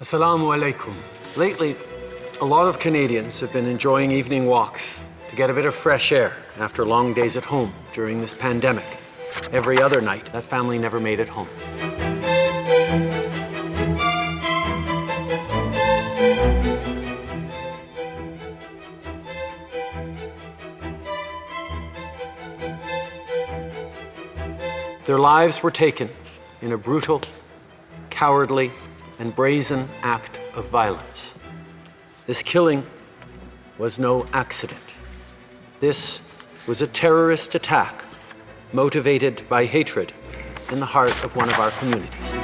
Assalamu alaikum. Lately, a lot of Canadians have been enjoying evening walks to get a bit of fresh air after long days at home during this pandemic. Every other night, that family never made it home. Their lives were taken in a brutal, cowardly, and brazen act of violence. This killing was no accident. This was a terrorist attack motivated by hatred in the heart of one of our communities.